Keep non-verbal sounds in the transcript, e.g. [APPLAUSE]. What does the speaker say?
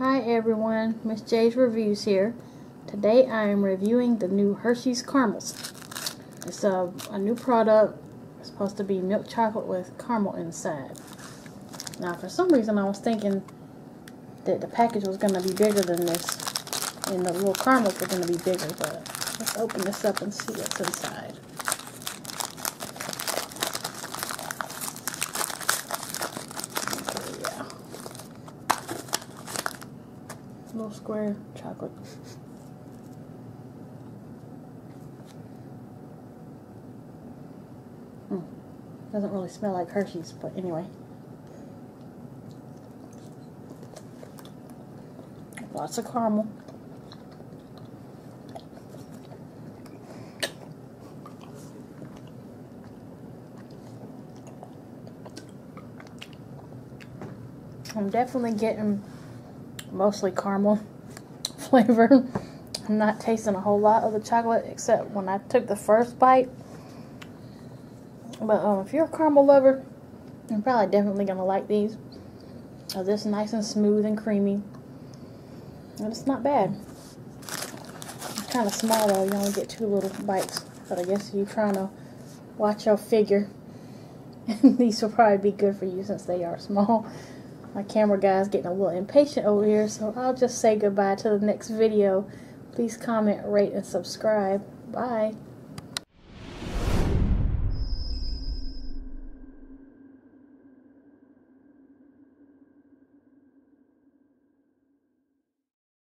Hi everyone, Miss J's Reviews here. Today I am reviewing the new Hershey's Caramels. It's a, a new product. It's supposed to be milk chocolate with caramel inside. Now for some reason I was thinking that the package was going to be bigger than this and the little caramels were going to be bigger, but let's open this up and see what's inside. Little square chocolate. Hmm. Doesn't really smell like Hershey's, but anyway. Lots of caramel. I'm definitely getting mostly caramel [LAUGHS] flavor. I'm not tasting a whole lot of the chocolate except when I took the first bite. But um, if you're a caramel lover, you're probably definitely going to like these. Oh, this nice and smooth and creamy. And it's not bad. It's kind of small though. You only get two little bites. But I guess you're trying to watch your figure, and [LAUGHS] these will probably be good for you since they are small. My camera guy's getting a little impatient over here, so I'll just say goodbye to the next video. Please comment, rate, and subscribe. Bye.